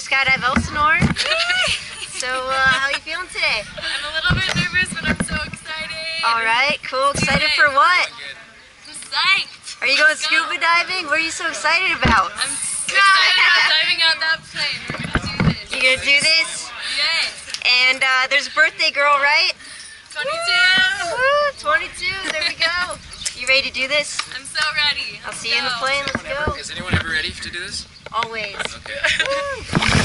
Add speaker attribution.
Speaker 1: skydive Elsinore. so, uh, how are you feeling today?
Speaker 2: I'm a little bit nervous, but I'm so excited.
Speaker 1: All right, cool. Excited for what?
Speaker 2: I'm psyched.
Speaker 1: Are you going scuba diving? What are you so excited about?
Speaker 2: I'm excited about diving out that plane. We're gonna do this.
Speaker 1: You gonna do this?
Speaker 2: Yes.
Speaker 1: And uh, there's a birthday girl, right?
Speaker 2: 22.
Speaker 1: Woo, 22. There we go. You ready to do this?
Speaker 2: I'm so ready.
Speaker 1: I'll
Speaker 2: Let's
Speaker 1: see you in the plane. Let's go.
Speaker 3: Is anyone ever ready to do this?
Speaker 1: Always.
Speaker 3: Okay.